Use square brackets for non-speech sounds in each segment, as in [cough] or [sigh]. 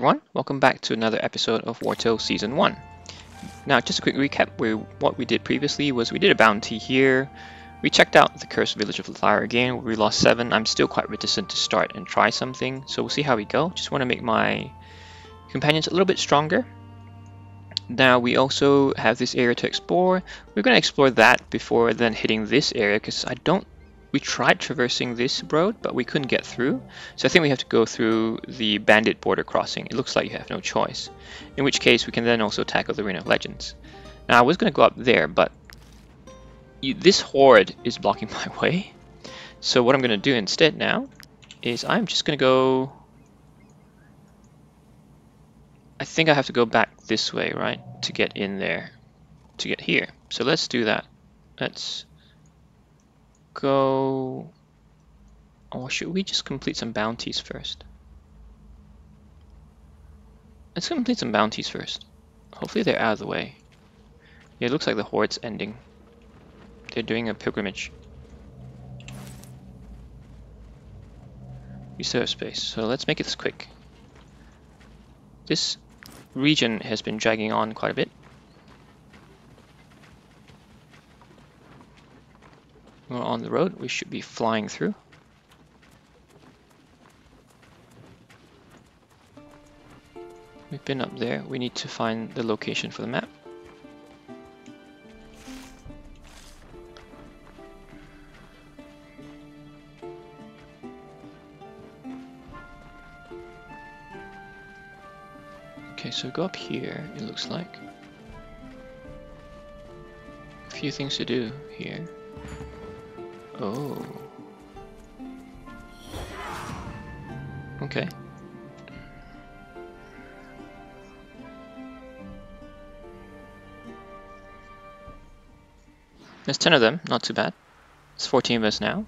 everyone, welcome back to another episode of Wartales Season 1. Now just a quick recap, we, what we did previously was we did a bounty here, we checked out the Cursed Village of Lyre again, we lost 7, I'm still quite reticent to start and try something, so we'll see how we go, just want to make my companions a little bit stronger. Now we also have this area to explore, we're going to explore that before then hitting this area, because I don't we tried traversing this road, but we couldn't get through. So I think we have to go through the bandit border crossing. It looks like you have no choice. In which case, we can then also tackle the Arena of Legends. Now, I was going to go up there, but you, this horde is blocking [laughs] my way. So what I'm going to do instead now is I'm just going to go... I think I have to go back this way, right? To get in there. To get here. So let's do that. Let's go... Or should we just complete some bounties first? Let's complete some bounties first. Hopefully they're out of the way. Yeah, it looks like the Horde's ending. They're doing a pilgrimage. Have space, so let's make this quick. This region has been dragging on quite a bit. We're on the road, we should be flying through. We've been up there, we need to find the location for the map. Okay, so go up here, it looks like. A few things to do here. Oh. Okay. There's 10 of them, not too bad. It's 14 of us now.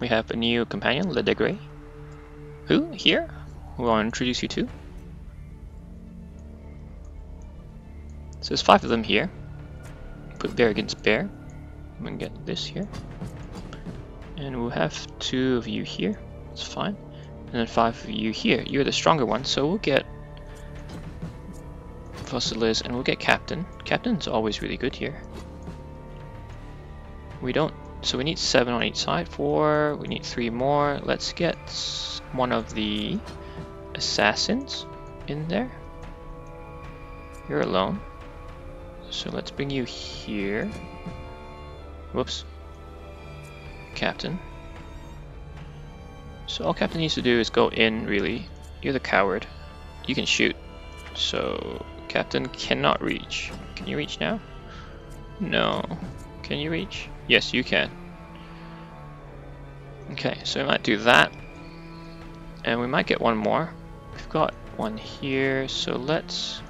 We have a new companion, Le Degré. Who? Here? Who I'll introduce you to. So there's five of them here. Put bear against bear. I'm gonna get this here. And we'll have two of you here. It's fine. And then five of you here. You're the stronger one, so we'll get Fossiliz and we'll get Captain. Captain's always really good here. We don't so we need seven on each side. Four, we need three more. Let's get one of the assassins in there. You're alone. So let's bring you here. Whoops. Captain. So all Captain needs to do is go in, really. You're the coward. You can shoot. So Captain cannot reach. Can you reach now? No. Can you reach? Yes, you can. Okay, so we might do that. And we might get one more. We've got one here, so let's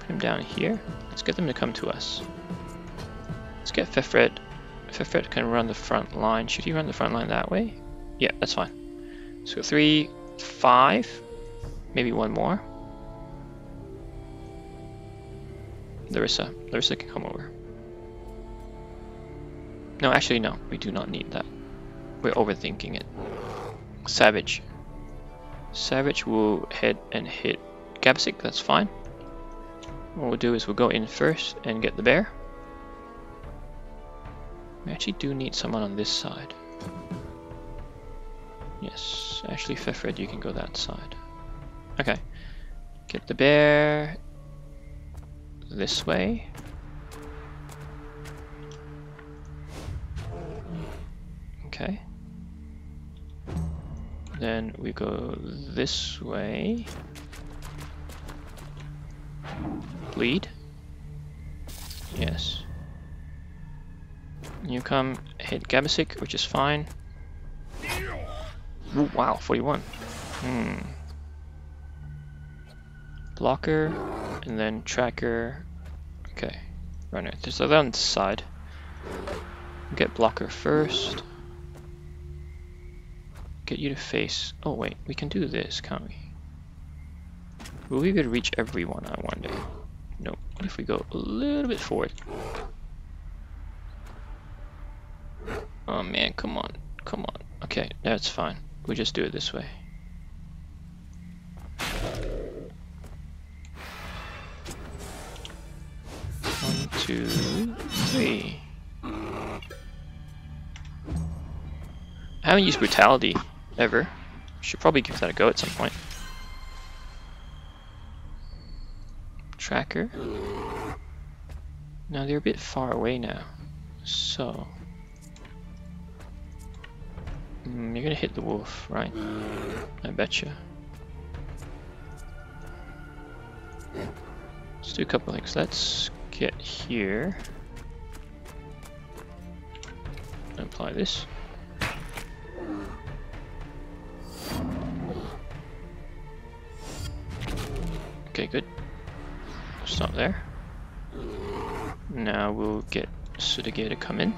put him down here. Let's get them to come to us. Let's get Fefred Fifret can run the front line. Should he run the front line that way? Yeah, that's fine. So three, five, maybe one more. Larissa. Larissa can come over. No, actually no. We do not need that. We're overthinking it. Savage. Savage will head and hit Gabsik, that's fine. What we'll do is we'll go in first and get the bear. We actually do need someone on this side. Yes, actually Fefred, you can go that side. Okay. Get the bear this way. Okay. Then we go this way. Bleed. Yes. You come hit Gabasik, which is fine. Ooh, wow, 41. Hmm. Blocker, and then tracker. Okay, runner. There's other on the side. Get blocker first. Get you to face. Oh wait, we can do this, can't we? Will we be able to reach everyone, I wonder? No. What if we go a little bit forward? Oh man, come on, come on. Okay, that's fine. We just do it this way. One, two, three. I haven't used brutality ever. Should probably give that a go at some point. Tracker. Now they're a bit far away now, so mm, you're gonna hit the wolf, right? I betcha. Let's do a couple things. Let's get here. Apply this. Okay, good. Stop there. Now we'll get Sudage to come in.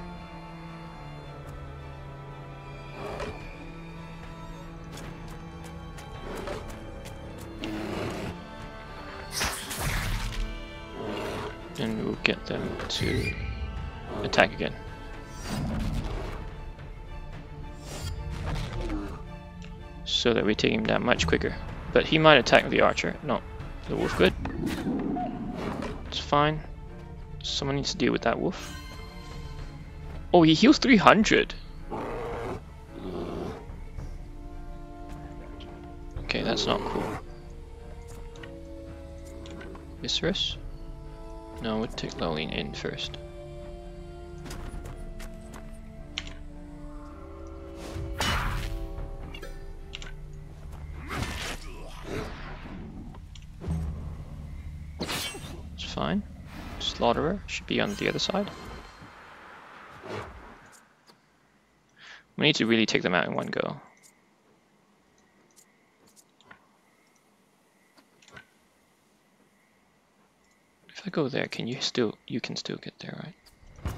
Them to attack again. So that we take him down much quicker. But he might attack the archer. No, the wolf good. It's fine. Someone needs to deal with that wolf. Oh, he heals 300. Okay, that's not cool. Viscerus? No, we'll take Lolene in first. It's fine. Slaughterer should be on the other side. We need to really take them out in one go. Go there, can you still, you can still get there, right?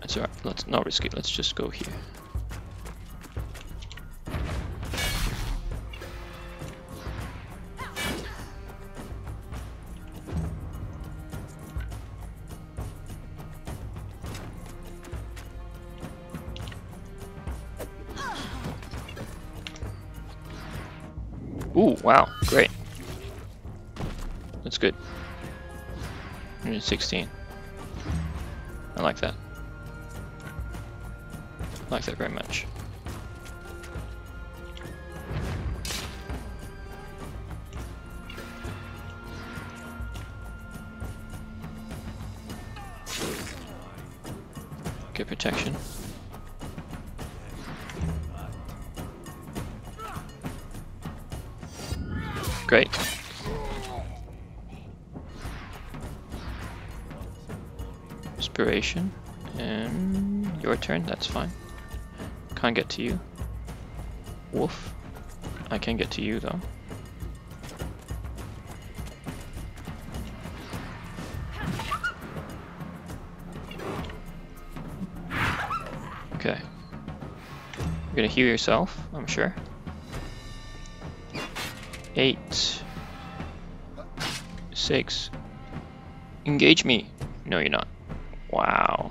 That's alright, let's not risk it, let's just go here. Wow, great. That's good. 116. I like that. I like that very much. And um, your turn, that's fine. Can't get to you. Wolf. I can get to you though. Okay. You're gonna heal yourself, I'm sure. Eight. Six. Engage me. No, you're not. Wow.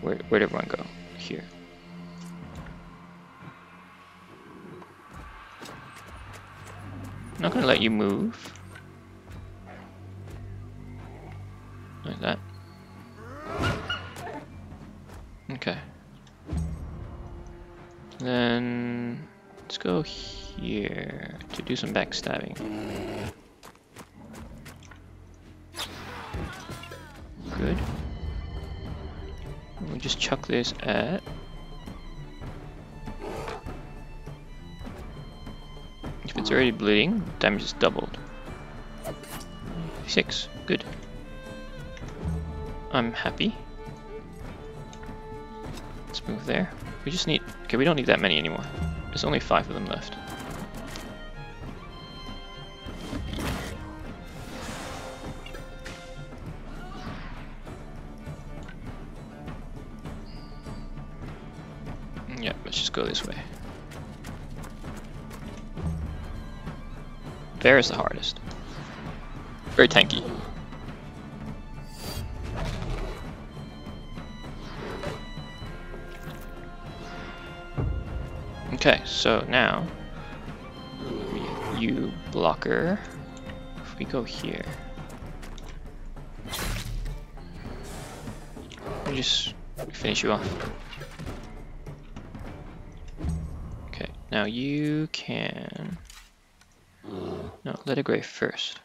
Where, where'd everyone go? Here. I'm not gonna let you move. Like that. Okay. Then let's go here to do some backstabbing. We'll just chuck this at If it's already bleeding, damage is doubled. Six, good. I'm happy. Let's move there. We just need, okay, we don't need that many anymore. There's only five of them left. This way. Bear is the hardest. Very tanky. Okay, so now you blocker. If we go here, we just finish you off. Now you can. Mm. No, let it gray first.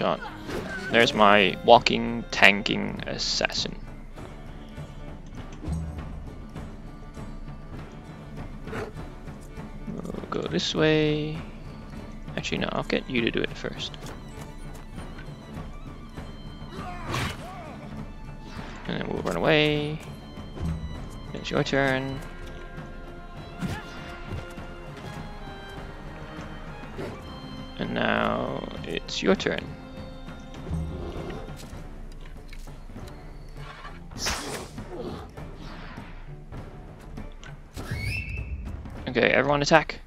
Shot. There's my walking, tanking assassin. We'll go this way. Actually, no, I'll get you to do it first. And then we'll run away. It's your turn. And now it's your turn. Everyone attack.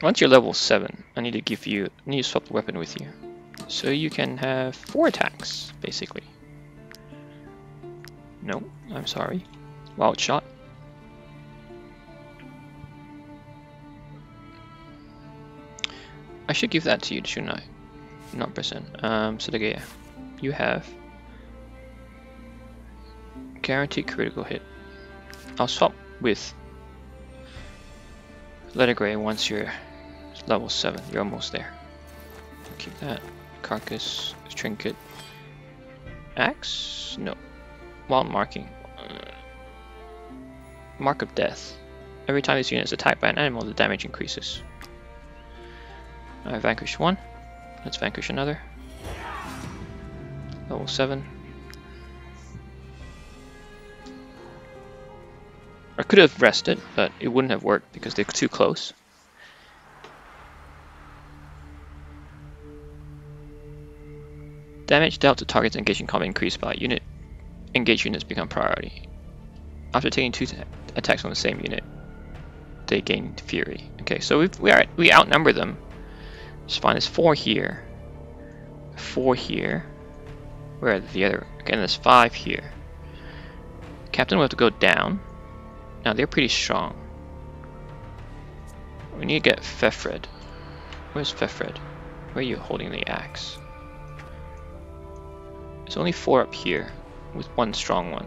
Once you're level 7, I need to give you, I need to swap the weapon with you. So you can have 4 attacks, basically. No, I'm sorry. Wild shot. I should give that to you, shouldn't I? Not present. Um, so the yeah, you have guaranteed critical hit. I'll swap with Letter Gray once you're level 7. You're almost there. Keep that. Carcass, Trinket. Axe? No. Wild Marking. Uh, mark of Death. Every time this unit is attacked by an animal, the damage increases. I vanquished one. Let's vanquish another. Level 7. I could have rested, but it wouldn't have worked because they're too close. Damage dealt to targets engaged in combat increased by unit. Engaged units become priority. After taking two attacks on the same unit, they gain fury. Okay, so we we are we outnumber them. It's fine. There's four here, four here. Where are the other? Again, there's five here. Captain will have to go down. Now they're pretty strong. We need to get Fefred. Where's Fefred? Where are you holding the axe? There's only four up here, with one strong one.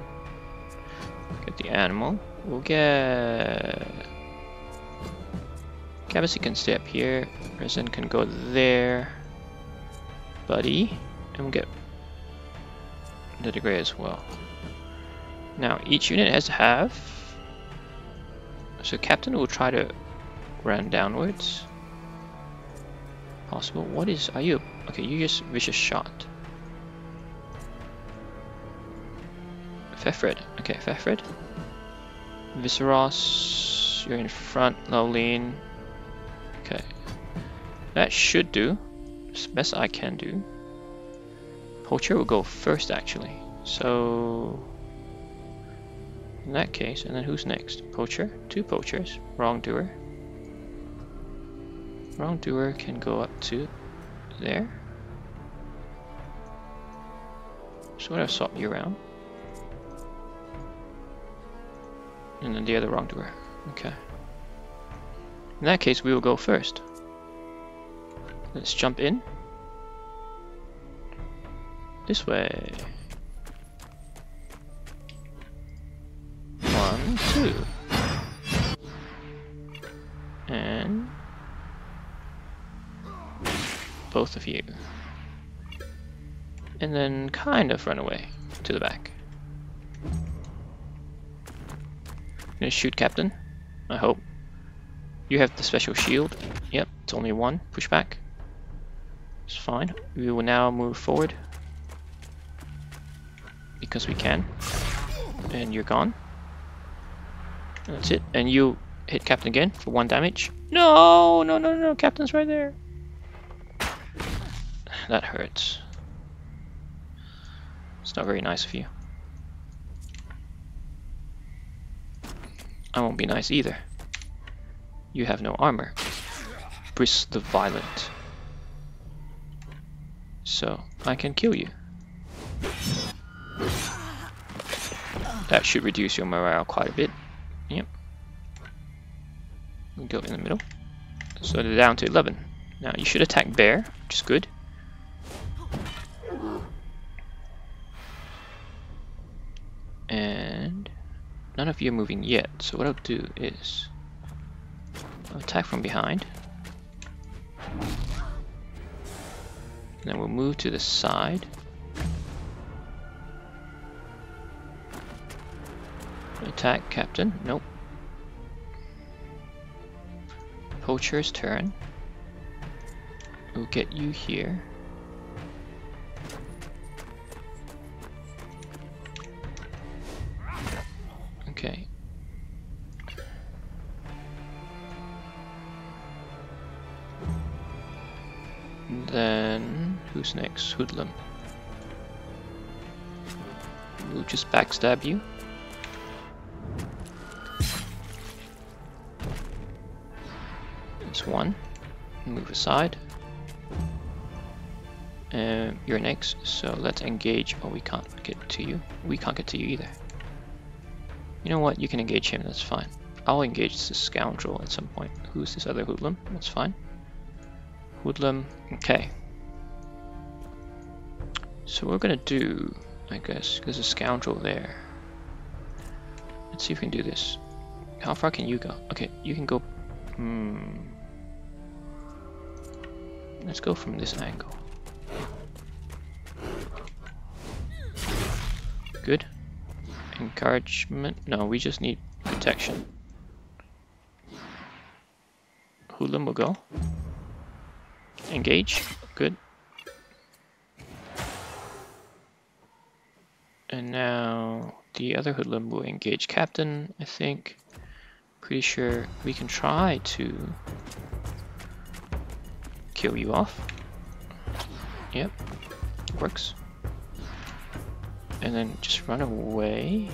Get the animal. We'll get... Cavasy can stay up here. Resen can go there. Buddy. And we'll get the degree as well. Now, each unit has to have so captain will try to run downwards. Possible. What is? Are you? Okay, you just vicious shot. Fefred. Okay, Fefred. Viseros, you're in front. Lowleen. Okay. That should do. It's best I can do. Poacher will go first, actually. So in that case, and then who's next? Poacher? Two poachers. Wrongdoer. Wrongdoer can go up to there. So I'm gonna swap you around. And then the other wrongdoer. Okay. In that case, we will go first. Let's jump in. This way. Two. And both of you. And then kind of run away to the back. Gonna shoot Captain. I hope. You have the special shield. Yep, it's only one. Push back. It's fine. We will now move forward. Because we can. And you're gone. That's it. And you hit Captain again for one damage. No, no, no, no, Captain's right there. That hurts. It's not very nice of you. I won't be nice either. You have no armor. Briss the Violent. So, I can kill you. That should reduce your morale quite a bit. Yep. We go in the middle. So they're down to 11. Now you should attack bear, which is good. And none of you are moving yet, so what I'll do is I'll attack from behind. And then we'll move to the side. Attack captain. Nope. Poacher's turn. We'll get you here. Okay. Then who's next? Hoodlum. We'll just backstab you. One. Move aside. Uh, you're next, so let's engage. Oh, we can't get to you. We can't get to you either. You know what? You can engage him. That's fine. I'll engage this scoundrel at some point. Who's this other hoodlum? That's fine. Hoodlum. Okay. So we're gonna do, I guess, there's a scoundrel there. Let's see if we can do this. How far can you go? Okay, you can go. Hmm. Let's go from this angle. Good. Encouragement. No, we just need protection. Hoodlum will go. Engage. Good. And now the other hoodlum will engage captain, I think. Pretty sure we can try to kill you off. Yep, works. And then just run away.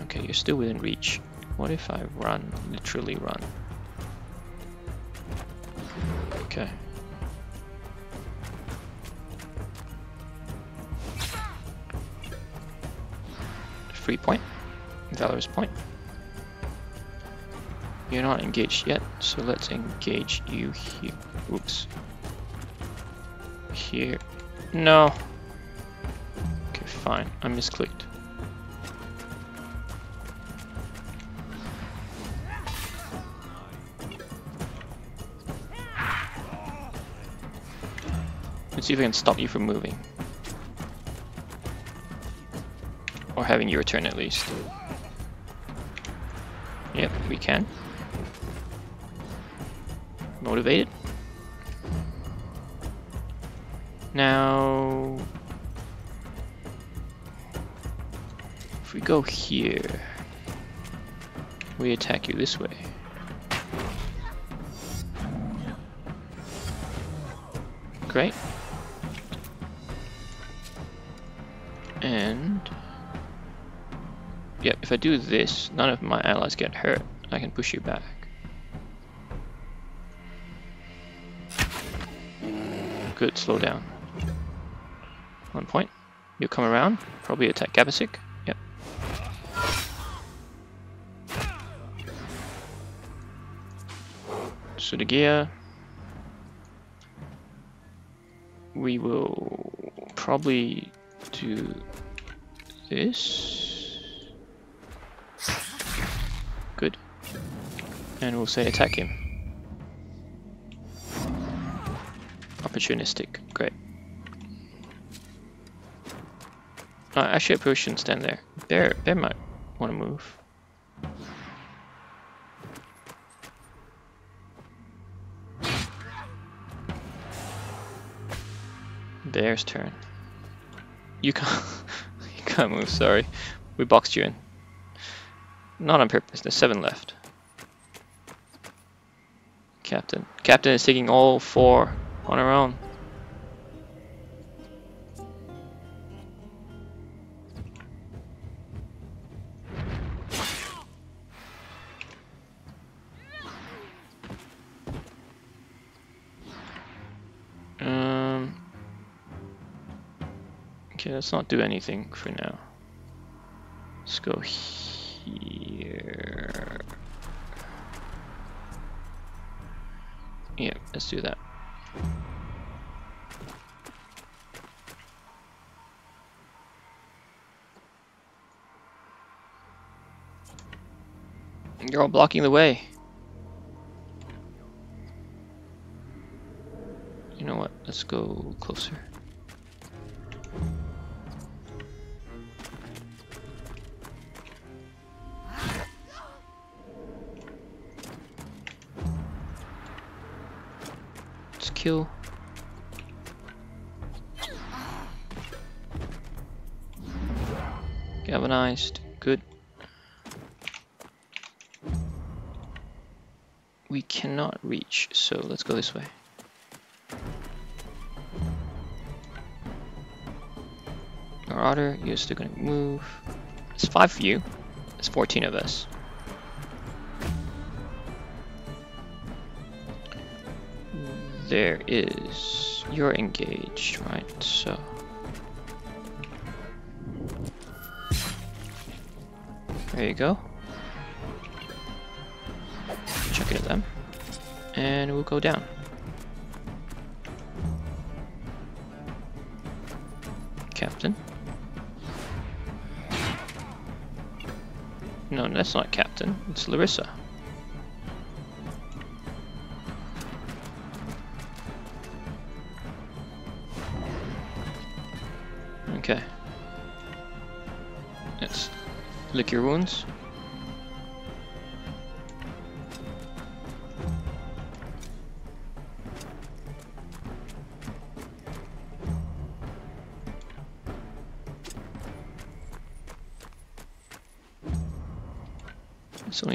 Okay, you're still within reach. What if I run, literally run? Okay. Free point. Valorous point. You're not engaged yet, so let's engage you here. Oops. Here. No. Okay, fine. I misclicked. Let's see if I can stop you from moving. Or having your turn at least. Yep, we can. Motivated. Now... If we go here, we attack you this way. Great. And... Yep, if I do this, none of my allies get hurt. I can push you back. Slow down. One point. You come around, probably attack Gabasik. Yep. So the gear. We will probably do this. Good. And we'll say attack him. Opportunistic. Great. Uh, actually, I probably shouldn't stand there. Bear, Bear might want to move. Bear's turn. You can't. [laughs] you can't move. Sorry, we boxed you in. Not on purpose. There's seven left. Captain. Captain is taking all four on her own. Um. Okay, let's not do anything for now. Let's go here. Yeah, let's do that. You're all blocking the way. You know what? Let's go closer. Let's kill. Galvanized. Good. We so let's go this way. Marauder, you're still gonna move. It's five of you. It's 14 of us. There is. You're engaged, right? So. There you go. Chuck it at them. And we'll go down. Captain. No, that's not Captain. It's Larissa. Okay. Let's lick your wounds.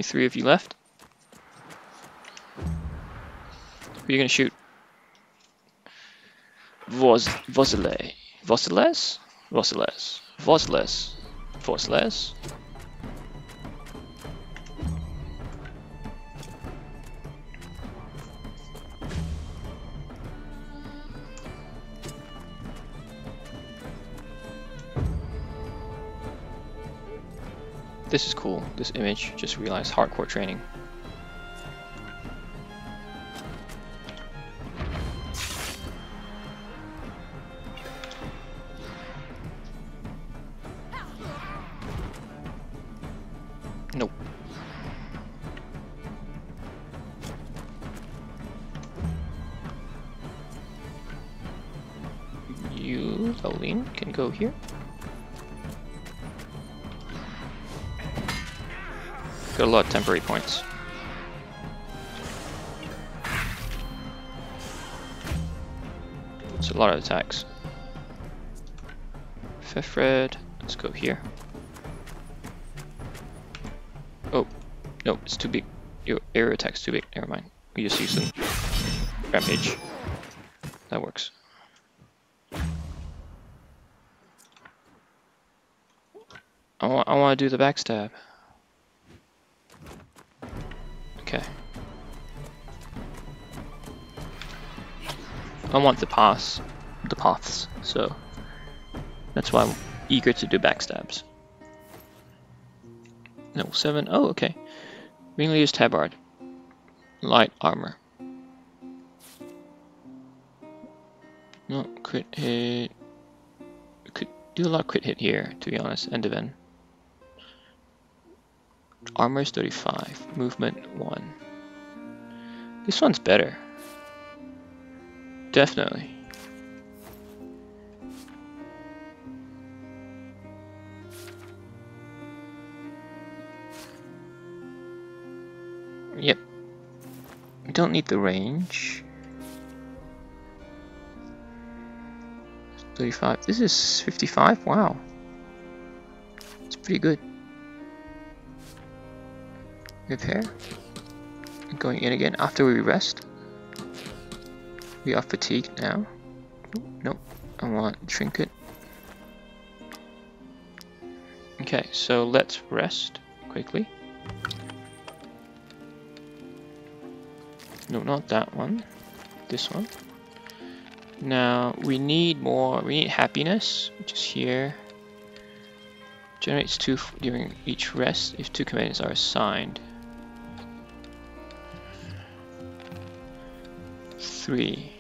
Three of you left. Who are you gonna shoot? Voz Vosile. Vosiles? Vosiles. Vosiles. Vosiles. This is cool, this image, just realized hardcore training. Temporary points. It's a lot of attacks. Fifth red, let's go here. Oh, no, it's too big. Your air attack's too big. Never mind. We just use some rampage. That works. I I want to do the backstab. I want the pass, the paths, so that's why I'm eager to do backstabs. Level 7, oh okay. Mainly use tabard. Light armor. No, crit hit. Could do a lot of crit hit here, to be honest, Endoven. Armor is 35, movement 1. This one's better. Definitely. Yep. We don't need the range. 35. This is 55? Wow. It's pretty good. Repair. Going in again after we rest. We are fatigued now. Nope. I want trinket. Okay, so let's rest quickly. No, not that one. This one. Now, we need more, we need happiness, which is here. Generates two during each rest if two commands are assigned. Three.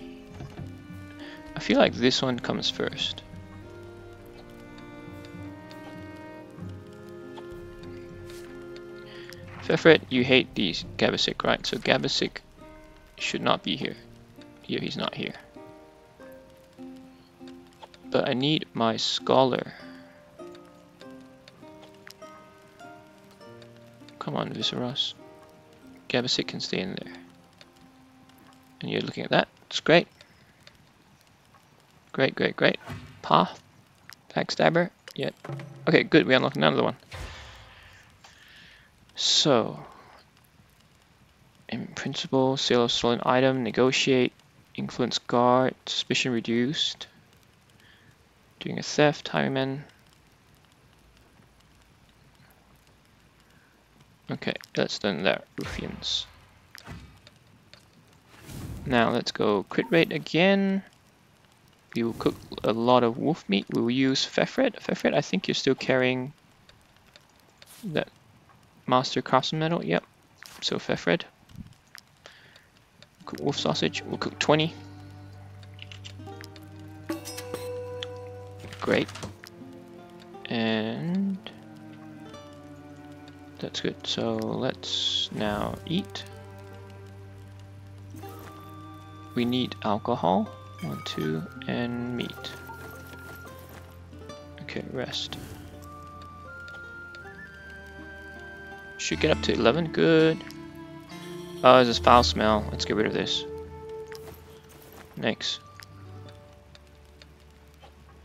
I feel like this one comes first. Fefret, you hate these Gabasik, right? So Gabasik should not be here. Here, he's not here. But I need my scholar. Come on, Viseros. Gabasik can stay in there. And you're looking at that. It's great. Great, great, great. Path. Backstabber. Yet. Okay, good. We unlocked another one. So, in principle, sale of stolen item, negotiate, influence guard, suspicion reduced, doing a theft, highwayman. Okay, that's done that, ruffians. Now let's go crit rate again. We will cook a lot of wolf meat. We will use Fefret. Fefret, I think you're still carrying that master craftsman medal. Yep. So Fefred. Cook wolf sausage. We'll cook 20. Great. And that's good. So let's now eat. We need alcohol. One, two, and meat. Okay, rest. Should get up to 11. Good. Oh, there's this foul smell. Let's get rid of this. Next.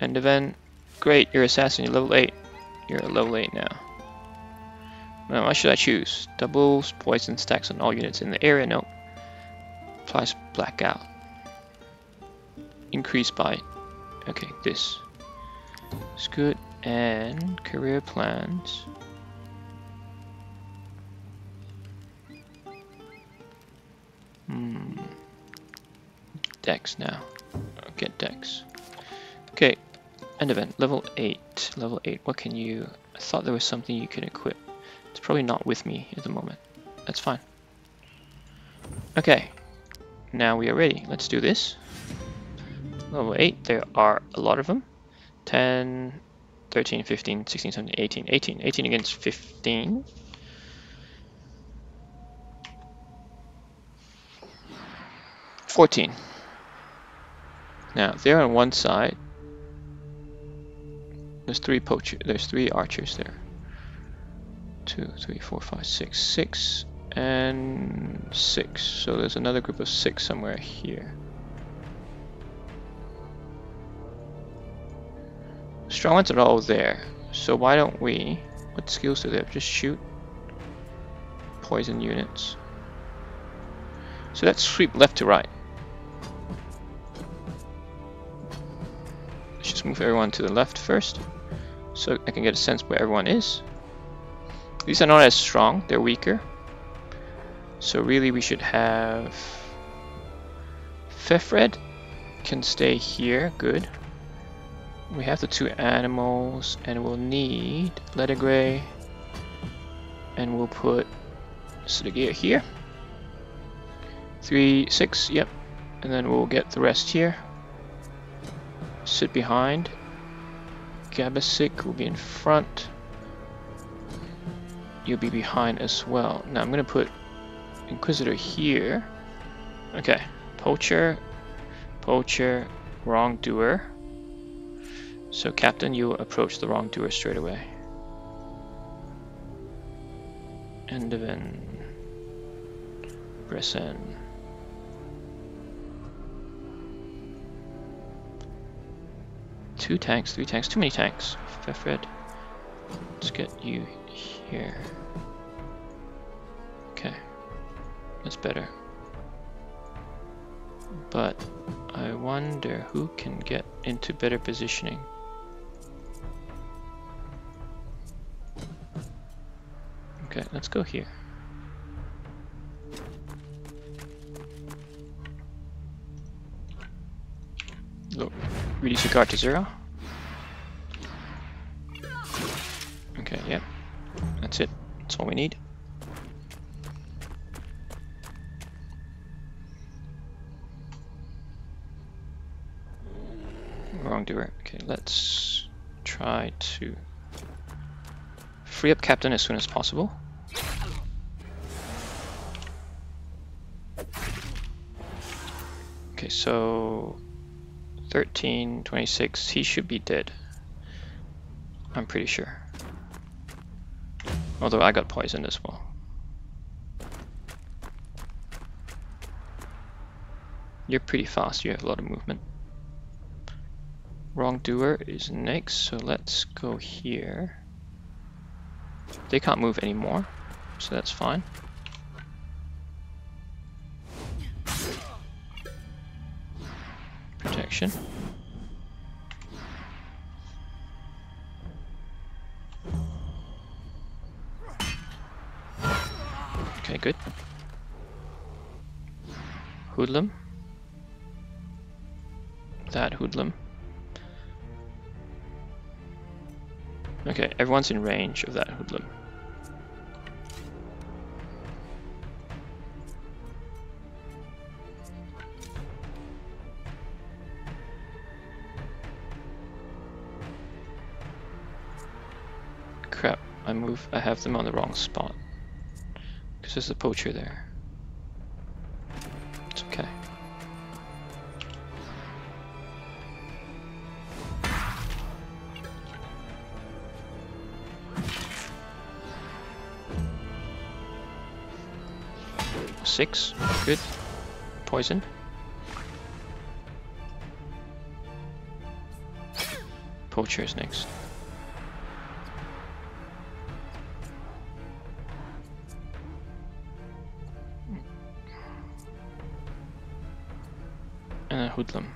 End event. Great, you're assassin. You're level 8. You're level 8 now. Now, what should I choose? Doubles, poison stacks on all units in the area. Nope. Applies blackout. Increase by. Okay, this. It's good. And career plans. Hmm. Dex now. Get Dex. Okay. End event. Level 8. Level 8. What can you... I thought there was something you could equip. It's probably not with me at the moment. That's fine. Okay. Now we are ready. Let's do this. Level 8. There are a lot of them. 10, 13, 15, 16, 17, 18. 18. 18 against 15. 14. Now, they're on one side. There's three poacher. There's three archers there. Two, three, four, five, six, six, and six. So there's another group of six somewhere here. Strong ones are all there. So why don't we? What skills do they have? Just shoot. Poison units. So let's sweep left to right. Let's just move everyone to the left first so I can get a sense where everyone is. These are not as strong, they're weaker. So really we should have Fefred can stay here, good. We have the two animals and we'll need Lettergray and we'll put Sidigear here. Three, six, yep. And then we'll get the rest here sit behind. Gabasik will be in front. You'll be behind as well. Now I'm going to put Inquisitor here. Okay. Poacher, Poacher, Wrongdoer. So Captain, you approach the Wrongdoer straight away. Endovan. Bressan. two tanks, three tanks, too many tanks. Fred, let's get you here. Okay, that's better. But I wonder who can get into better positioning. Okay, let's go here. Oh, Look, reduce your guard to zero. Okay, yeah. That's it. That's all we need. Wrongdoer. Okay, let's try to free up Captain as soon as possible. Okay, so 13, 26, he should be dead. I'm pretty sure. Although I got poisoned as well. You're pretty fast, you have a lot of movement. Wrongdoer is next, so let's go here. They can't move anymore, so that's fine. Protection. Okay, good. Hoodlum. That hoodlum. Okay, everyone's in range of that hoodlum. I I have them on the wrong spot. Because there's a poacher there. It's okay. Six, good. Poison. Poacher is next. Hoodlum.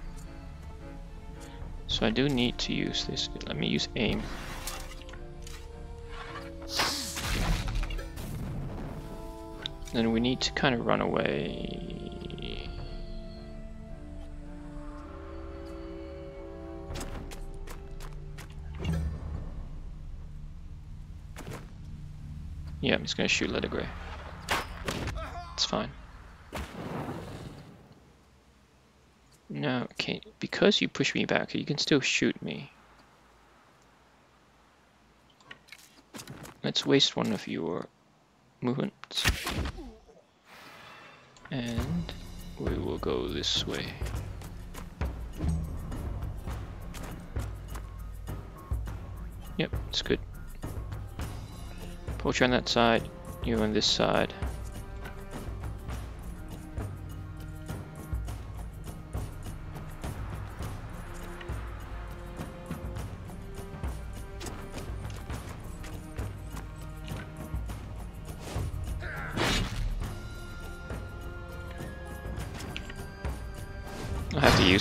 So I do need to use this. Let me use aim. Then we need to kind of run away. Yeah, I'm just gonna shoot Letter Grey. It's fine. No, okay, because you push me back, you can still shoot me. Let's waste one of your movements. And we will go this way. Yep, it's good. Poacher on that side, you on this side.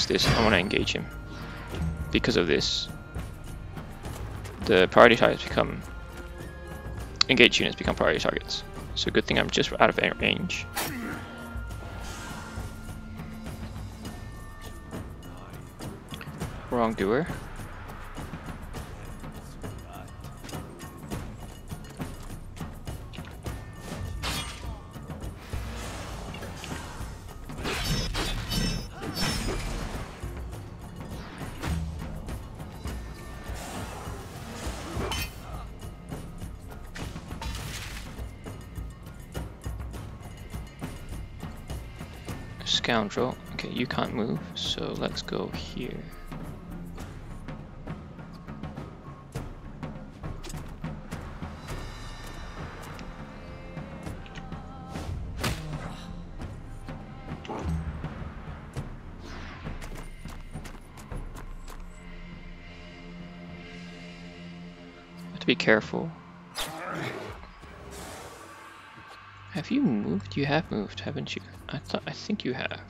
This. I want to engage him. Because of this, the priority targets become engaged units become priority targets. So good thing I'm just out of range. Wrongdoer. Scoundrel. Okay, you can't move, so let's go here. Be careful. Have you moved? You have moved, haven't you? I thought I think you have.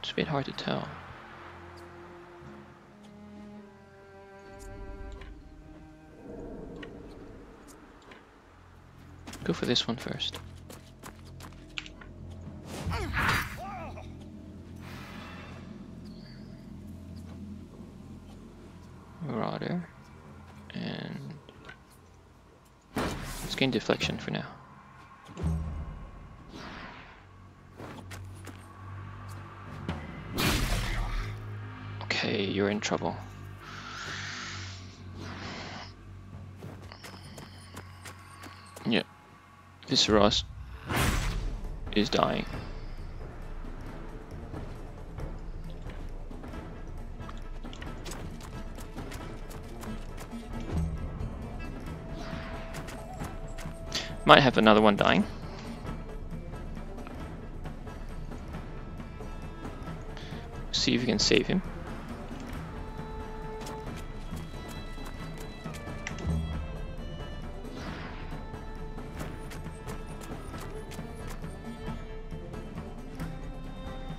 It's a bit hard to tell. Go for this one first. Let's gain deflection for now. Okay, you're in trouble. Yeah, Visceros is dying. Might have another one dying. See if we can save him.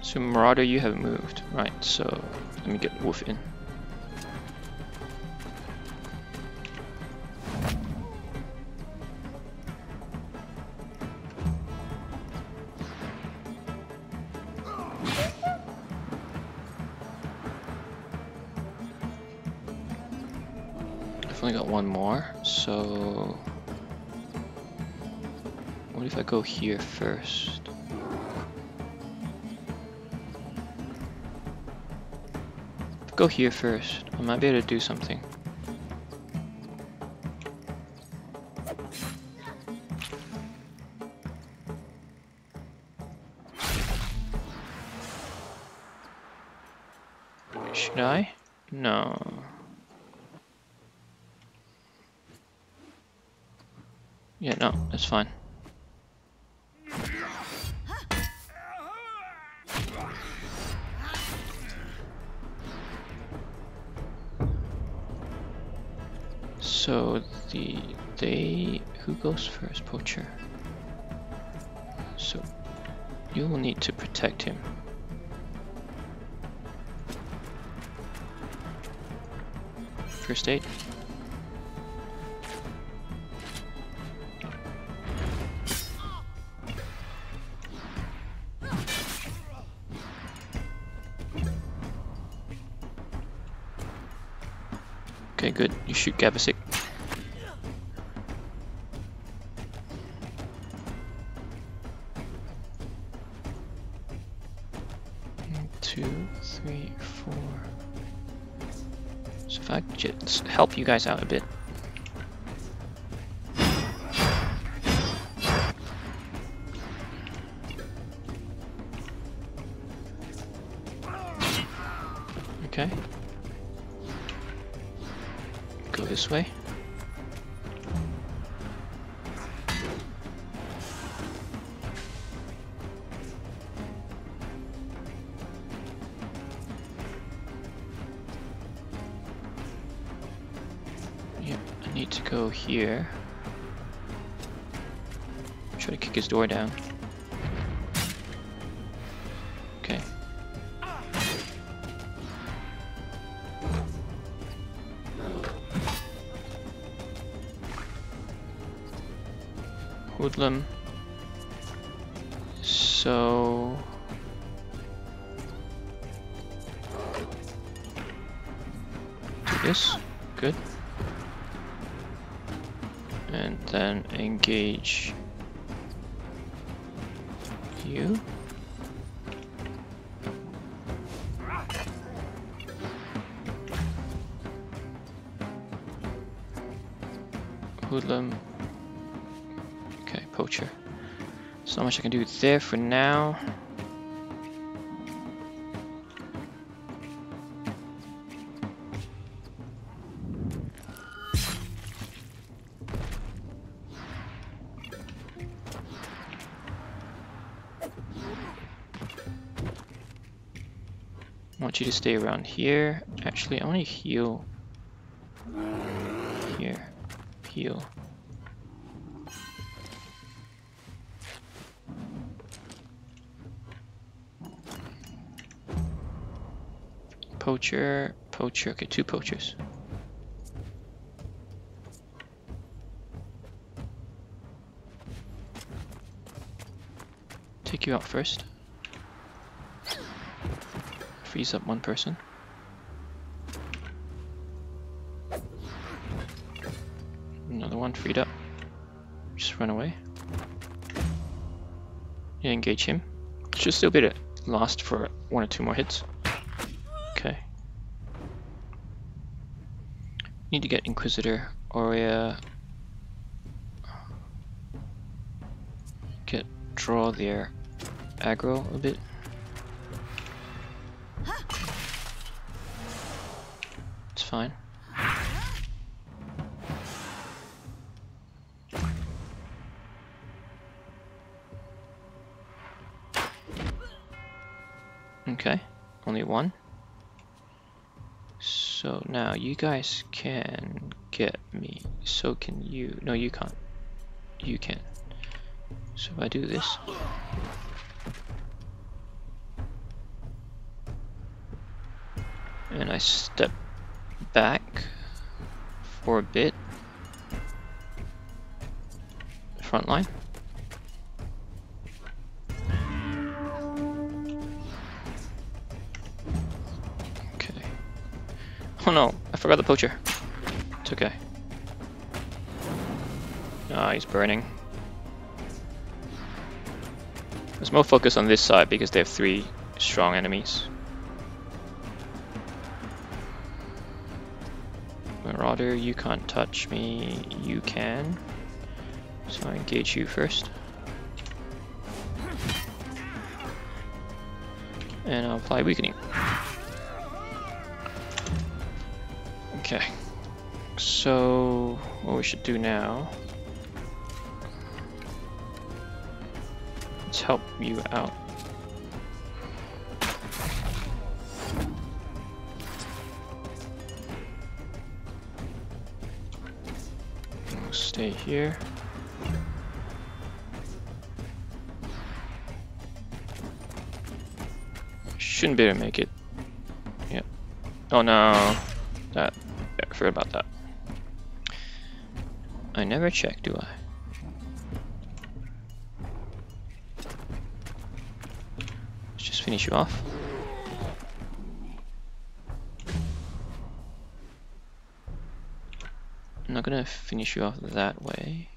So Marauder, you have moved. Right, so let me get Wolf in. Here first? Go here first. I might be able to do something. Should I? No. Yeah, no, that's fine. Who goes first, poacher. So you will need to protect him. First aid. Okay, good. You shoot Gavasik. Help you guys out a bit. Door down. There for now. I want you to stay around here. Actually, I want to heal. Here. Heal. Poacher, poacher, okay, two poachers. Take you out first. Freeze up one person. Another one freed up. Just run away. You engage him. Should still be it last for one or two more hits. Okay. Need to get Inquisitor, Aurea. Get draw their aggro a bit. It's fine. Okay, only one. So now you guys can get me. So can you. No, you can't. You can. So if I do this. And I step back for a bit. Front line. No, I forgot the poacher. It's okay. Ah, he's burning. There's more focus on this side because they have three strong enemies. Marauder, you can't touch me. You can. So I engage you first. And I'll apply weakening. Okay. So, what we should do now... Let's help you out. Stay here. Shouldn't be able to make it. Yep. Oh no. That forgot about that. I never check, do I? Let's just finish you off. I'm not gonna finish you off that way.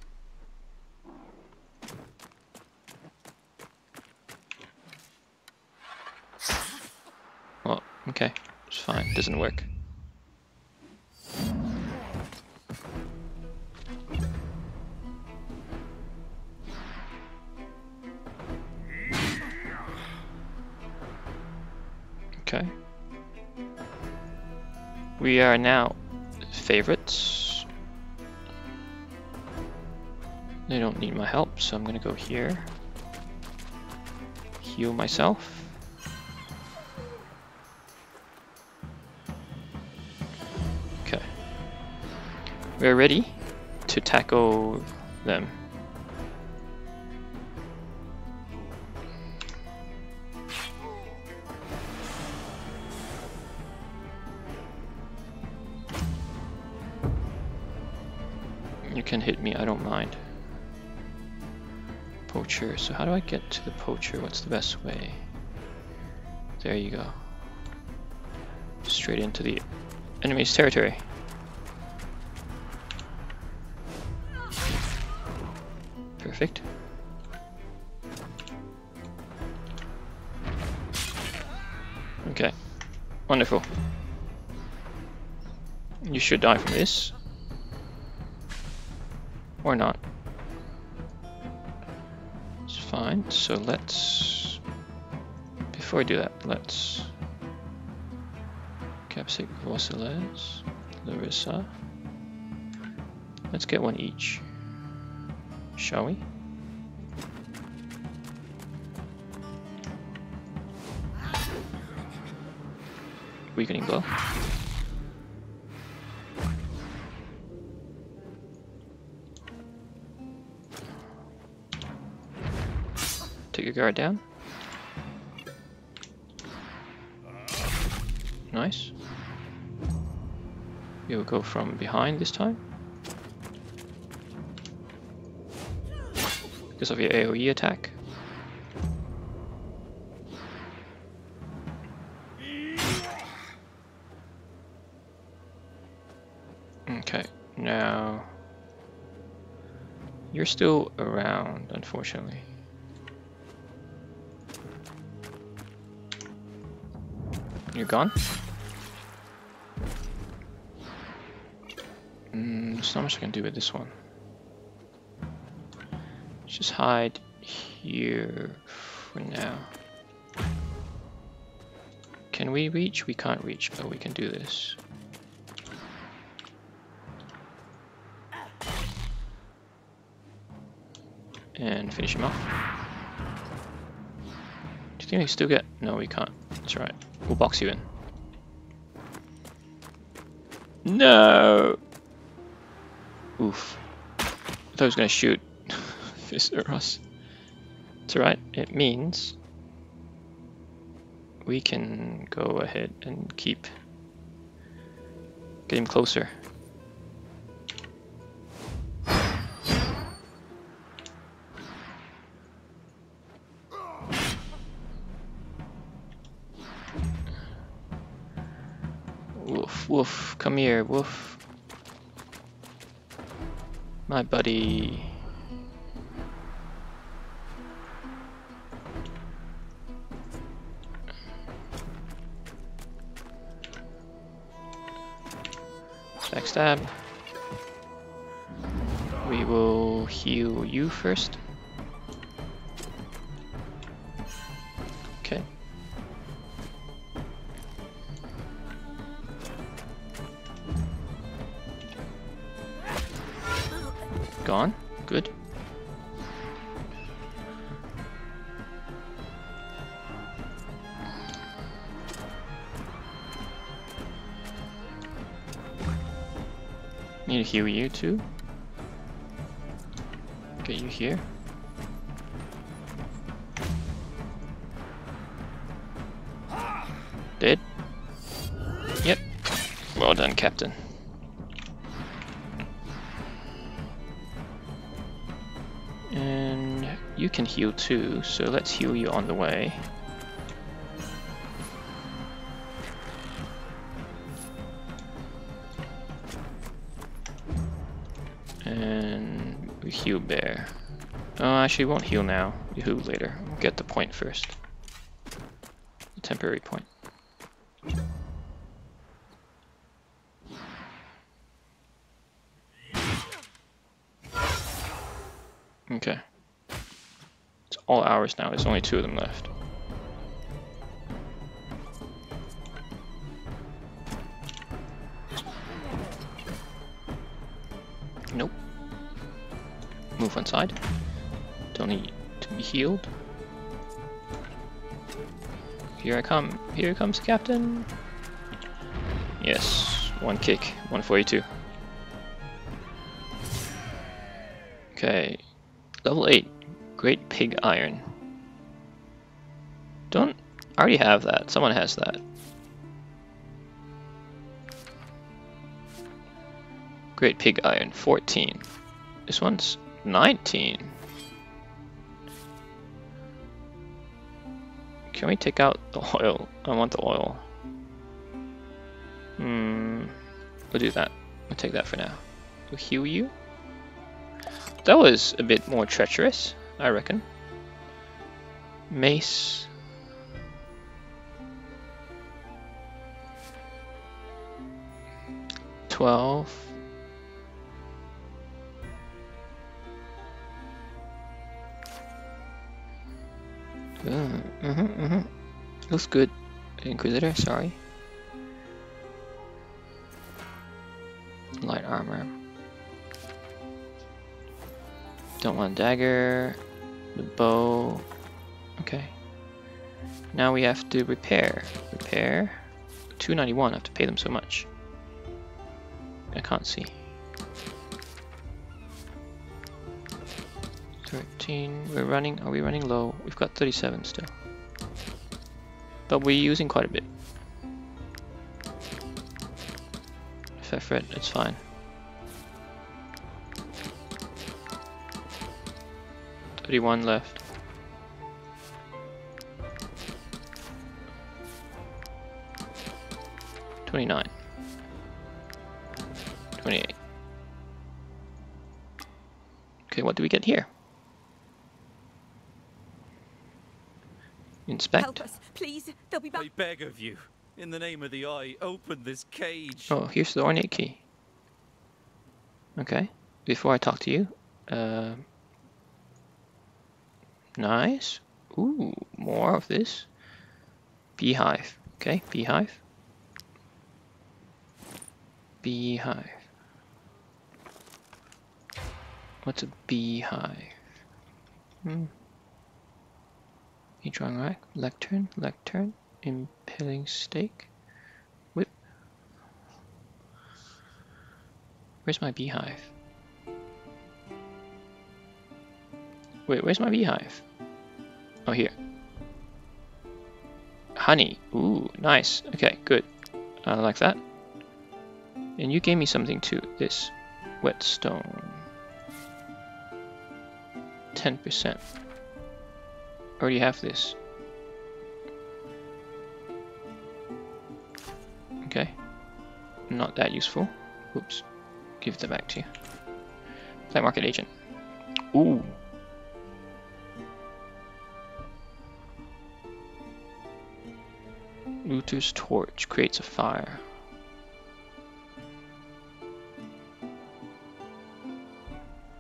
Well, okay, it's fine, doesn't work. Are now favorites. They don't need my help, so I'm gonna go here. Heal myself. Okay. We're ready to tackle them. Can hit me, I don't mind. Poacher, so how do I get to the poacher? What's the best way? There you go. Straight into the enemy's territory. Perfect. Okay, wonderful. You should die from this. Or not. It's fine. So let's... Before I do that, let's... Capsic Vosiles, Larissa. Let's get one each. Shall we? weakening blow. Your guard down. Nice. You'll go from behind this time. Because of your AoE attack. Okay, now you're still around, unfortunately. You're gone? Mm, there's not much I can do with this one. Let's Just hide here for now. Can we reach? We can't reach, but we can do this. And finish him off. Do you think we still get? No, we can't. That's right. We'll box you in. No! Oof. I thought I was gonna shoot [laughs] Viserys. It's alright, it means we can go ahead and keep getting closer. Woof, woof, come here, woof. My buddy. Backstab. We will heal you first. Heal you too. Get you here. Dead? Yep. Well done, Captain. And you can heal too, so let's heal you on the way. Bear. Oh, actually, won't heal now. We heal later. We'll get the point first. The temporary point. Okay. It's all ours now. There's only two of them left. Side. Don't need to be healed. Here I come. Here comes the Captain. Yes. One kick. 142. Okay. Level 8. Great Pig Iron. Don't... I already have that. Someone has that. Great Pig Iron. 14. This one's 19. Can we take out the oil? I want the oil. Hmm. We'll do that. We'll take that for now. We'll heal you. That was a bit more treacherous, I reckon. Mace. Twelve. Mm, mm-hmm, mm-hmm. Looks good. Inquisitor, sorry. Light armor. Don't want dagger. The bow. Okay. Now we have to repair. Repair. 291. I have to pay them so much. I can't see. 13. We're running. Are we running low? We've got 37 still. But we're using quite a bit. If I fret, it's fine. Thirty-one left. Twenty-nine. Twenty-eight. Okay, what do we get here? Inspect. Help us, please. They'll be back. I beg of you, in the name of the eye, open this cage. Oh, here's the ornate key. Okay, before I talk to you, uh, nice. Ooh, more of this. Beehive. Okay, beehive. Beehive. What's a beehive? Hmm. A drawing rack, lectern, lectern, impaling stake, whip. Where's my beehive? Wait, where's my beehive? Oh, here. Honey. Ooh, nice. Okay, good. I like that. And you gave me something too. This whetstone. 10% already have this. Okay. Not that useful. Oops. Give that back to you. Black market agent. Ooh. Looter's torch creates a fire.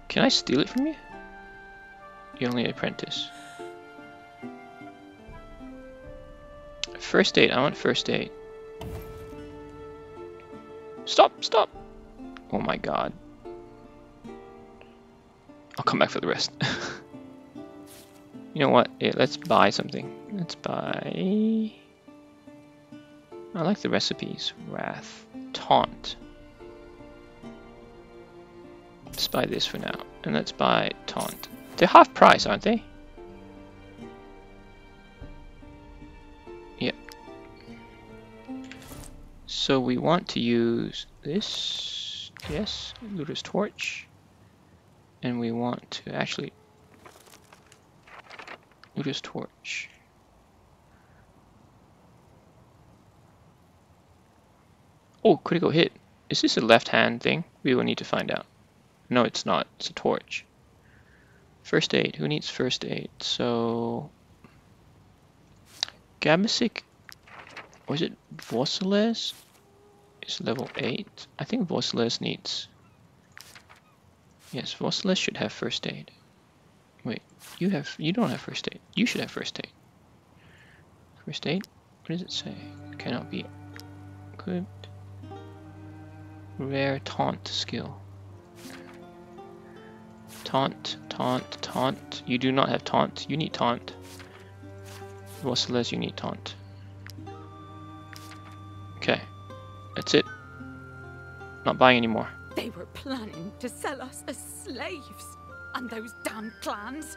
Can I steal it from you? You're only an apprentice. First aid, I want first aid. Stop, stop! Oh my god. I'll come back for the rest. [laughs] you know what? Yeah, let's buy something. Let's buy... I like the recipes. Wrath. Taunt. Let's buy this for now. And let's buy Taunt. They're half price, aren't they? So we want to use this, yes, Looter's Torch. And we want to actually, Looter's Torch. Oh, critical hit. Is this a left hand thing? We will need to find out. No, it's not. It's a torch. First aid. Who needs first aid? So... Gabasic... Was it Vosiles? Is level 8. I think Vosiles needs... Yes, Vosiles should have first aid. Wait, you have you don't have first aid. You should have first aid. First aid? What does it say? Cannot be equipped. Rare taunt skill. Taunt, taunt, taunt. You do not have taunt. You need taunt. Vosiles, you need taunt. Okay. That's it. Not buying anymore. They were planning to sell us as slaves. And those damn clans.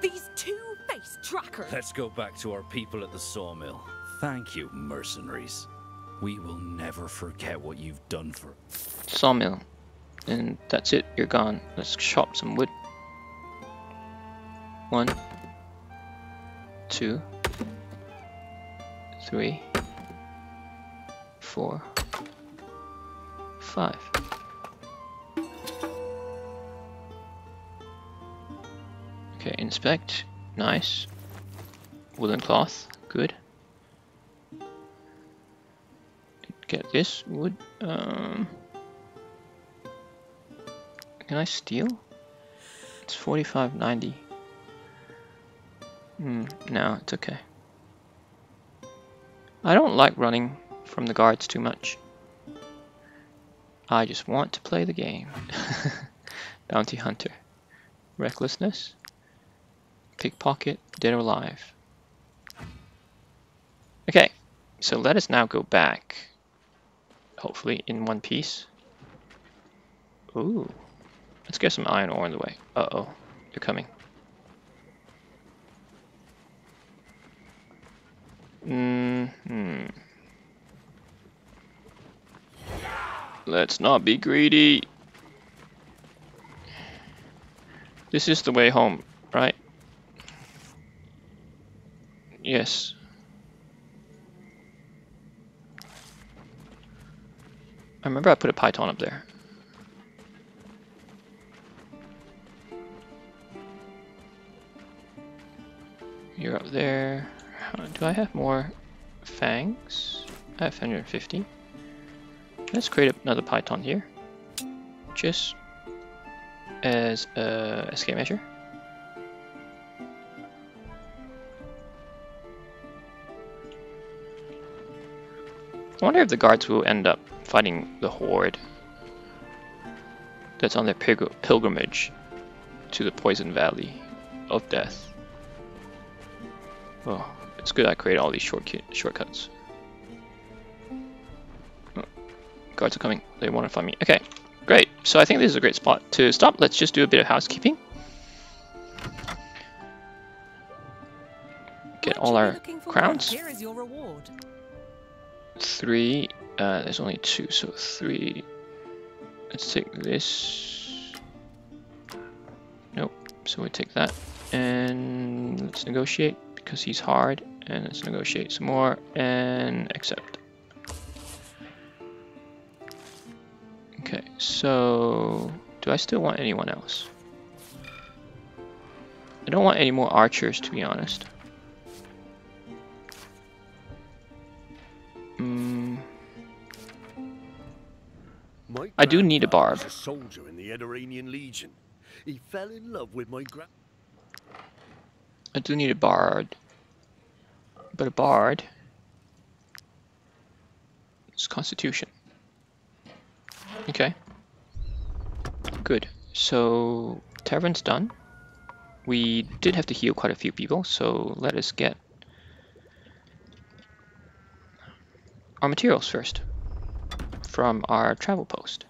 These two-faced trackers. Let's go back to our people at the sawmill. Thank you, mercenaries. We will never forget what you've done for... Sawmill. And that's it, you're gone. Let's chop some wood. One. Two. Three. Four Okay. Nice. Woolen cloth. Good. Get this wood. Um, can I steal? It's 45.90. Hmm, no, it's okay. I don't like running from the guards too much. I just want to play the game. [laughs] Bounty Hunter. Recklessness. Pickpocket. Dead or alive. Okay, so let us now go back. Hopefully in one piece. Ooh. Let's get some iron ore in the way. Uh-oh. They're coming. Mm hmm. Let's not be greedy. This is the way home, right? Yes. I remember I put a python up there. You're up there. Uh, do I have more fangs? I have 150. Let's create another python here. Just as a escape measure. I wonder if the guards will end up fighting the horde that's on their pilgrimage to the Poison Valley of Death. Well, it's good I create all these short shortcuts. Oh, guards are coming. They want to find me. Okay, great. So I think this is a great spot to stop. Let's just do a bit of housekeeping. Get all our crowns. Here is your reward. Three. Uh, there's only two, so three. Let's take this. Nope. So we take that and let's negotiate because he's hard and let's negotiate some more and accept. Okay, so do I still want anyone else? I don't want any more archers to be honest. Mm. I do need a barb. A soldier in the Edoranian Legion. He fell in love with my grand. I do need a bard. But a bard is constitution. Okay. Good. So tavern's done. We did have to heal quite a few people, so let us get our materials first from our travel post.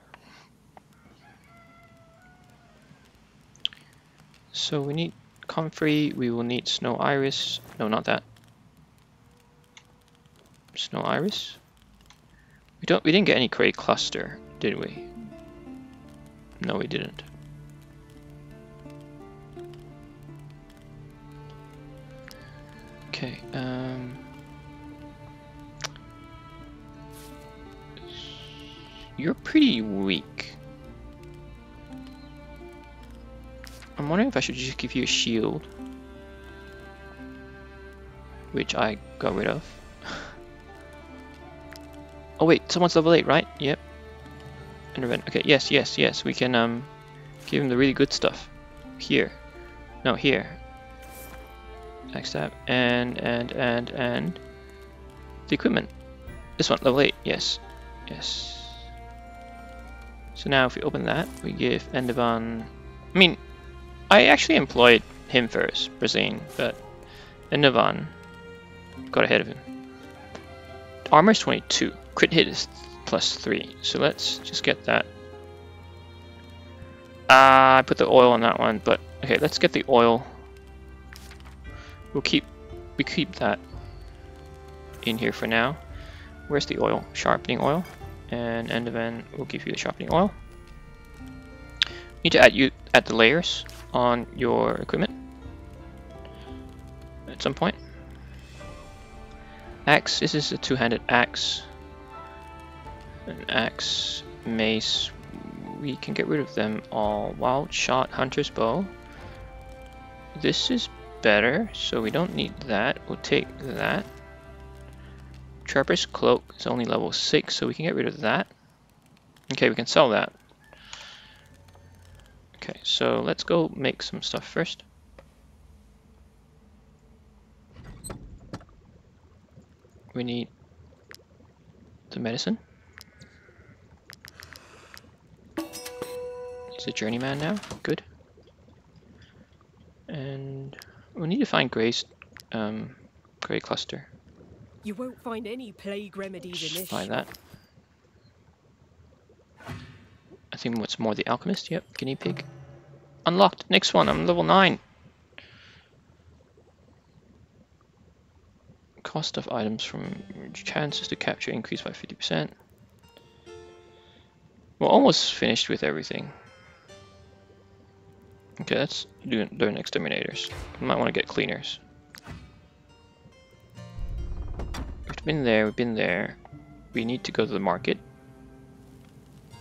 So we need comfrey, we will need snow iris, no not that. Snow iris. We don't we didn't get any cray cluster, did we? No we didn't. Okay, um You're pretty weak. I'm wondering if I should just give you a shield. Which I got rid of. [laughs] oh wait, someone's level 8, right? Yep. Intervent. Okay, yes, yes, yes. We can um give him the really good stuff. Here. No, here. Next Backstab. And, and, and, and... The equipment. This one, level 8. Yes. Yes. So now if we open that, we give Endevan... I mean, I actually employed him first, Brazine, but Endevan got ahead of him. Armor is 22. Crit hit is plus 3. So let's just get that. Uh, I put the oil on that one, but okay, let's get the oil. We'll keep we keep that in here for now. Where's the oil? Sharpening oil. And Endevan will give you the sharpening oil. You Need to add you add the layers on your equipment at some point. Axe, this is a two-handed axe. An axe, mace, we can get rid of them all. Wild shot, hunter's bow. This is better, so we don't need that. We'll take that. Trapper's cloak is only level 6, so we can get rid of that. Okay, we can sell that. Okay, so let's go make some stuff first. We need the medicine. He's a journeyman now, good. And we need to find Gray's um, Gray cluster. You won't find any plague remedies in this. shop. that. I think what's more the alchemist. Yep, guinea pig. Unlocked. Next one. I'm level nine. Cost of items from chances to capture increased by 50%. We're almost finished with everything. Okay, let's do learn exterminators. We might want to get cleaners. Been there, we've been there. We need to go to the market.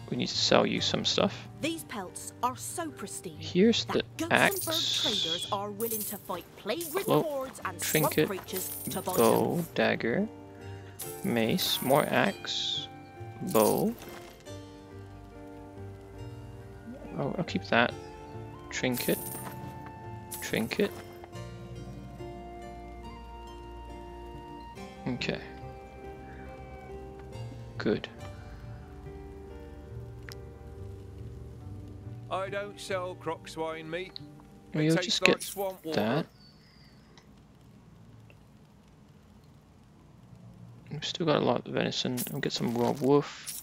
We need to sell you some stuff. These pelts are so pristine Here's the that goats and bird axe, traders are willing to fight plague-ridden Cloak, hordes and trinket, bow, dagger, mace, more axe, bow. Oh, I'll keep that. Trinket, trinket. Okay. Good. I don't sell croc swine meat. It We'll just like get swamp water. that. We've still got a lot of venison. We'll get some raw wolf.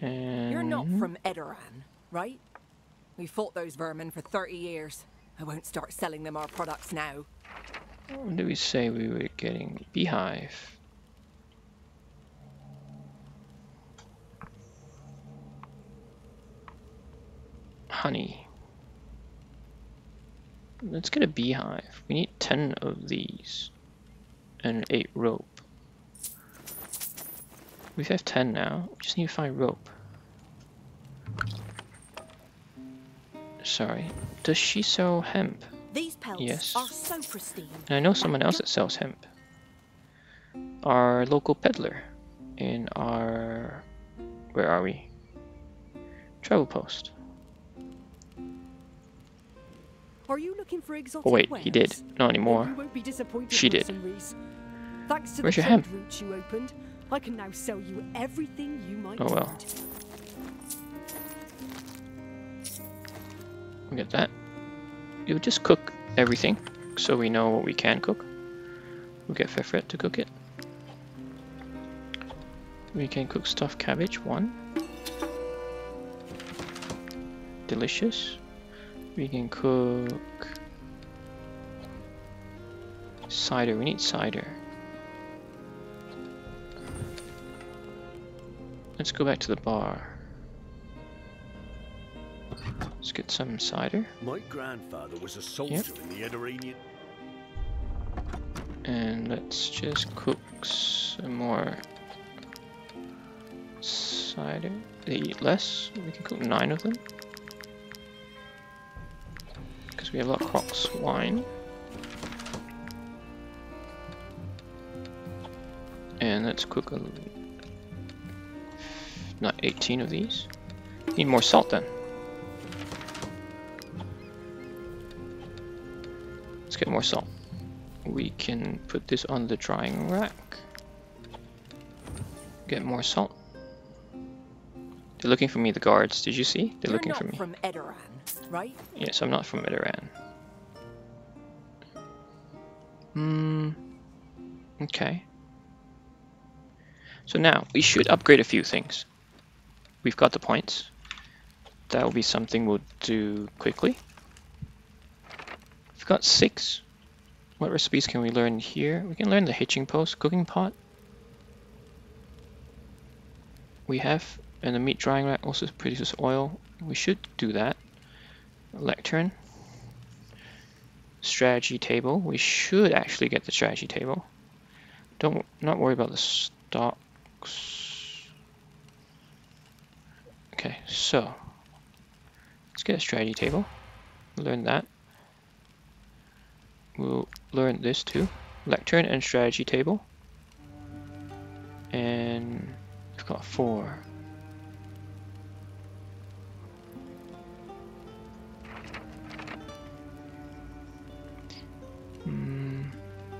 And You're not from Edoran, right? We fought those vermin for 30 years. I won't start selling them our products now. What did we say we were getting? Beehive. Honey. Let's get a beehive. We need 10 of these. And 8 rope. We have 10 now. We just need to find rope. Sorry. Does she sell hemp? These pelts Yes. are so pristine. And I know someone else that sells hemp. Our local peddler in our where are we? Travel post. Are you looking for exotic Oh wait, he did. Not anymore. You won't be disappointed, She did. Thanks to Where's the your route you opened, I can now sell you everything you might Oh well. We'll get that. You'll just cook everything so we know what we can cook. We'll get Fefret to cook it. We can cook stuffed cabbage, one. Delicious. We can cook cider. We need cider. Let's go back to the bar. Let's get some cider. My grandfather was a soldier in the Edoranian. And let's just cook some more cider. They eat less. We can cook nine of them. We have of croc swine. And let's cook a, not 18 of these. Need more salt then. Let's get more salt we can put this on the drying rack. Get more salt. They're looking for me, the guards. Did you see? They're You're looking for me. from Edoran, right? Yes, I'm not from Edoran. Hmm. Okay. So now, we should upgrade a few things. We've got the points. That will be something we'll do quickly. We've got six. What recipes can we learn here? We can learn the hitching post, cooking pot. We have, and the meat drying rack also produces oil. We should do that. Lectern. Strategy table. We should actually get the strategy table. Don't not worry about the stocks. Okay, so let's get a strategy table. Learn that. We'll learn this too. Lectern and strategy table. And we've got four.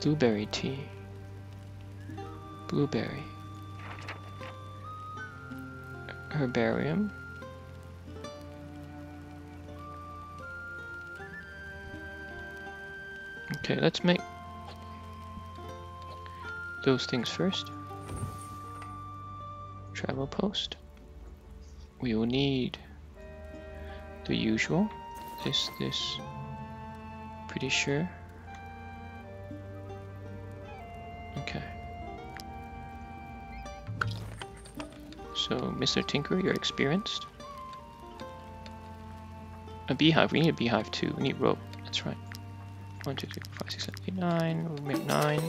Blueberry tea. Blueberry. Herbarium. Okay, let's make those things first. Travel post. We will need the usual. This, this. Pretty sure. Mr. Tinker, you're experienced. A beehive. We need a beehive too. We need rope. That's right. One, two, three, four, five, six, seven, eight, nine. We'll make nine.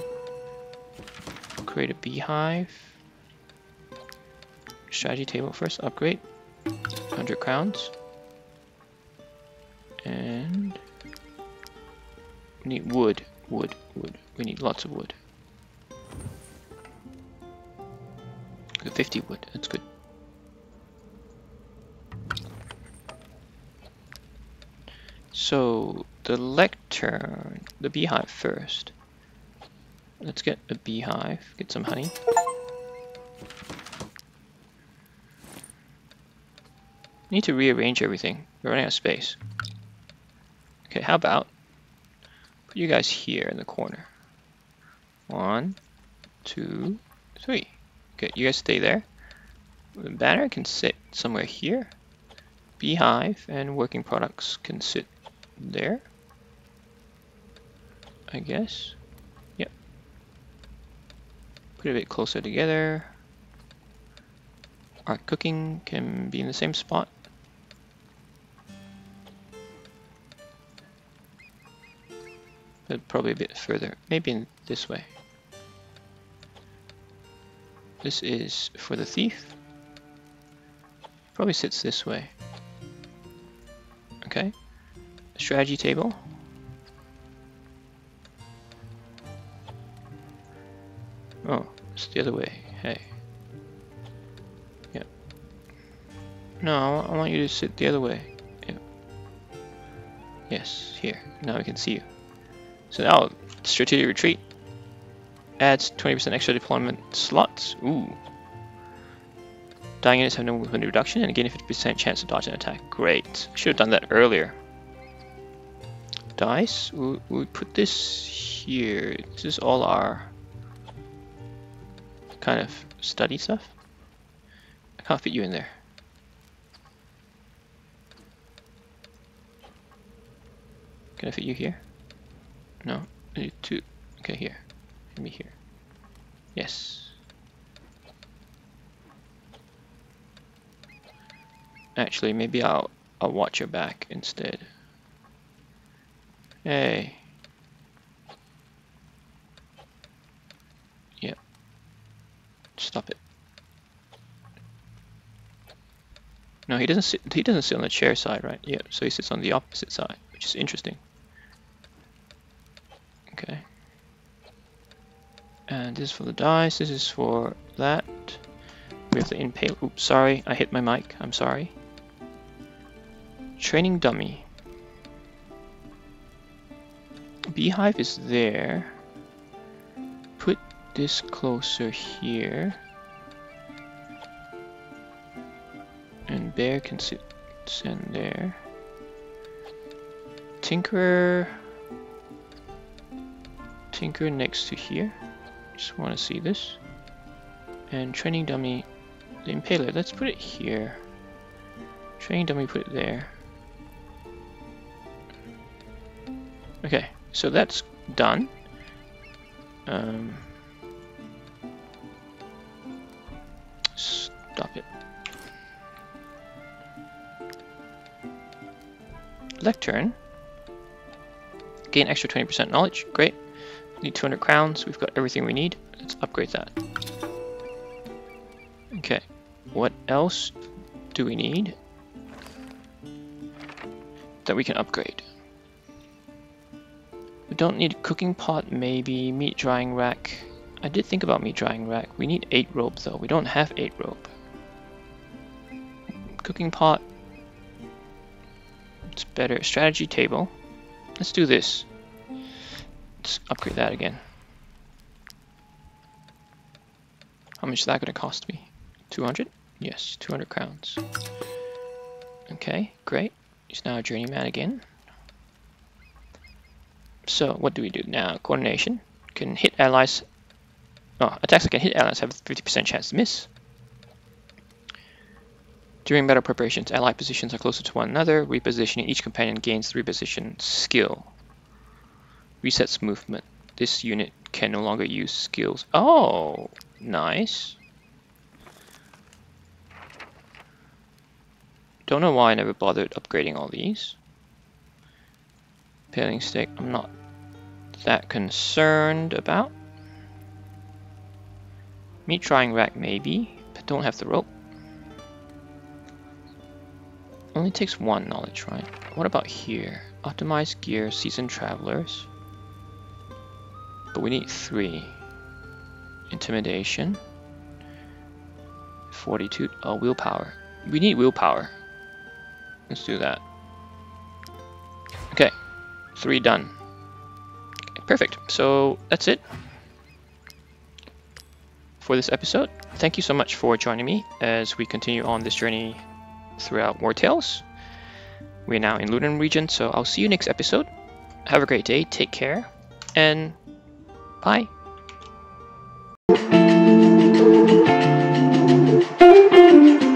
Create a beehive. Strategy table first. Upgrade. 100 crowns. And we need wood. Wood. Wood. We need lots of wood. 50 wood. That's good. So the lectern, the beehive first. Let's get a beehive, get some honey. Need to rearrange everything. We're running out of space. Okay, how about put you guys here in the corner. One, two, three. Okay, you guys stay there. The banner can sit somewhere here. Beehive and working products can sit there. I guess. Yep. Put it a bit closer together. Our cooking can be in the same spot. But probably a bit further. Maybe in this way. This is for the thief. Probably sits this way. Okay. Strategy table. Oh, it's the other way. Hey. Yeah. No, I want you to sit the other way. Yep. Yes, here. Now we can see you. So now, strategic retreat adds 20% extra deployment slots. Ooh. Dying units have no movement reduction and again 50% chance to dodge an attack. Great. Should have done that earlier. Dice. We, we put this here. This is all our kind of study stuff. I can't fit you in there. Can I fit you here? No. I need two. Okay, here. Let me here. Yes. Actually, maybe I'll I'll watch your back instead. Hey. Yep. Stop it. No, he doesn't sit. He doesn't sit on the chair side, right? Yeah. So he sits on the opposite side, which is interesting. Okay. And this is for the dice. This is for that. We have the impale. Oops, sorry. I hit my mic. I'm sorry. Training dummy. Beehive is there. Put this closer here. And bear can sit in there. Tinkerer. Tinker next to here. Just want to see this. And training dummy, the impaler. Let's put it here. Training dummy, put it there. Okay, so that's done. Um, stop it. Lectern. Gain extra 20% knowledge. Great. Need 200 crowns. We've got everything we need. Let's upgrade that. Okay. What else do we need that we can upgrade? We don't need a cooking pot, maybe. Meat drying rack. I did think about meat drying rack. We need 8 rope though. We don't have 8 rope. Cooking pot. It's better. Strategy table. Let's do this. Let's upgrade that again. How much is that going to cost me? 200? Yes, 200 crowns. Okay, great. He's now a journeyman again. So what do we do now? Coordination can hit allies Oh, attacks that can hit allies have a 50% chance to miss. During battle preparations, ally positions are closer to one another. Repositioning each companion gains reposition skill. Resets movement. This unit can no longer use skills. Oh, nice. Don't know why I never bothered upgrading all these. Paling stick, I'm not that concerned about. Meat drying rack maybe, but don't have the rope. Only takes one knowledge, right? What about here? Optimized gear, seasoned travelers. But we need three. Intimidation. Fortitude. Oh, willpower. We need willpower. Let's do that. Okay three done. Perfect. So that's it for this episode. Thank you so much for joining me as we continue on this journey throughout Wartales. We're now in Ludern region, so I'll see you next episode. Have a great day, take care, and bye. Thank you.